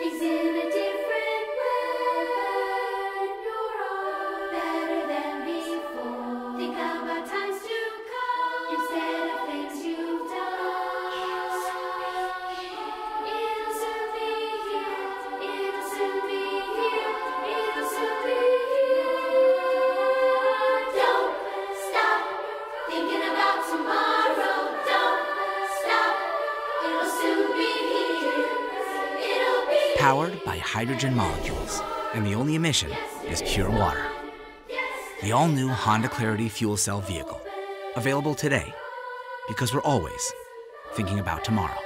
He's in powered by hydrogen molecules, and the only emission is pure water. The all new Honda Clarity Fuel Cell Vehicle. Available today because we're always thinking about tomorrow.